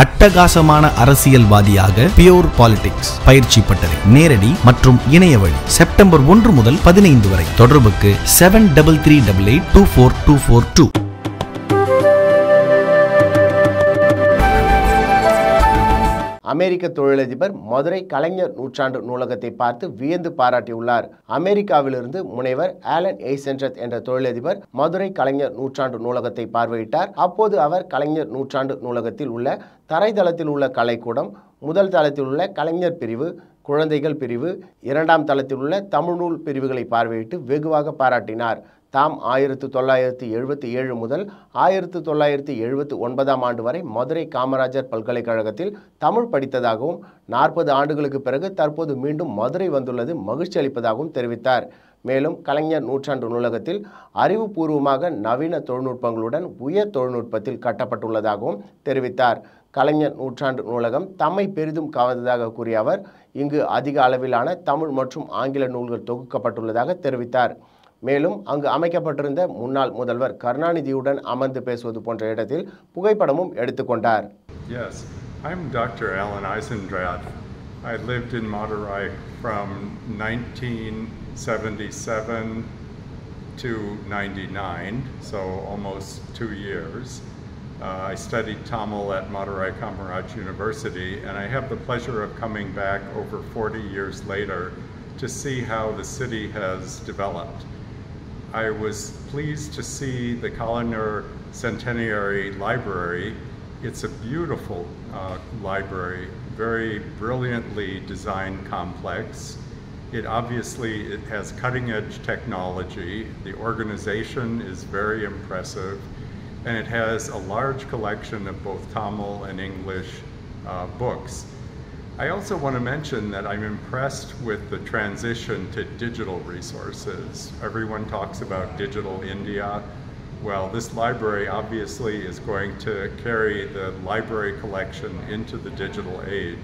அட்டகாசமான அரசியல்வாதியாக pure politics பயிற்சி பட்டறை நேரடி மற்றும் இணைய வழி. செப்டம்பர் ஒன்று முதல் பதினைந்து வரை. தொடர்புக்கு seven double three double eight two four two four two அமெரிக்க தொழிலதிபர் மதுரை கலைஞர் நூற்றாண்டு நூலகத்தை பார்த்து வியந்து பாராட்டியுள்ளார். அமெரிக்காவிலிருந்து முனைவர் ஆலன் எய்சென்ட்ரத் என்ற தொழிலதிபர் மதுரை கலைஞர் நூற்றாண்டு நூலகத்தை பார்வையிட்டார். அப்போது அவர் கலைஞர் நூற்றாண்டு நூலகத்தில் உள்ள தரைதளத்தில் உள்ள கலைக்கூடம் முதல் தளத்தில் உள்ள கலைஞர் பிரிவு குழந்தைகள் பிரிவு இரண்டாம் தளத்தில் உள்ள தமிழ்நூல் பிரிவுகளை பார்வையிட்டு வெகுவாக பாராட்டினார். தாம் ஆயிரத்து தொள்ளாயிரத்து எழுபத்தி ஏழு முதல் ஆயிரத்து தொள்ளாயிரத்து எழுபத்தி ஒன்பதாம் ஆண்டு வரை மதுரை காமராஜர் பல்கலைக்கழகத்தில் தமிழ் படித்ததாகவும் நாற்பது ஆண்டுகளுக்கு பிறகு தற்போது மீண்டும் மதுரை வந்துள்ளது மகிழ்ச்சி அளிப்பதாகவும் தெரிவித்தார். மேலும் கலைஞர் நூற்றாண்டு நூலகத்தில் அறிவுபூர்வமாக நவீன தொழில்நுட்பங்களுடன் உயர் தொழில்நுட்பத்தில் கட்டப்பட்டுள்ளதாகவும் தெரிவித்தார். கலைஞர் நூற்றாண்டு நூலகம் தம்மை பெரிதும் கவர்ந்ததாக கூறிய அவர் இங்கு அதிக அளவிலான தமிழ் மற்றும் ஆங்கில நூல்கள் தொகுக்கப்பட்டுள்ளதாக தெரிவித்தார் மேலும் அங்கு அமைக்கப்பட்டிருந்த முன்னாள் முதல்வர் கருணாநிதியுடன் அமர்ந்து பேசுவது போன்ற இடத்தில் புகைப்படமும் எடுத்துக்கொண்டார் Yes, I'm Dr. Alan Eisendrath. I lived in Madurai from 1977 to 99, so almost two years. Uh, I studied Tamil at Madurai Kamaraj University, and I have the pleasure of coming back over 40 years later to see how the city has developed. I was pleased to see the Colliner Centenary Library. It's a beautiful uh, library, very brilliantly designed complex. It obviously it has cutting edge technology. The organization is very impressive, and it has a large collection of both Tamil and English uh, books. I also want to mention that I'm impressed with the transition to digital resources. Everyone talks about digital India. Well, this library obviously is going to carry the library collection into the digital age.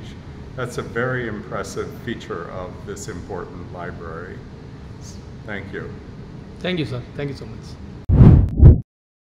That's a very impressive feature of this important library. Thank you. Thank you, sir. Thank you so much.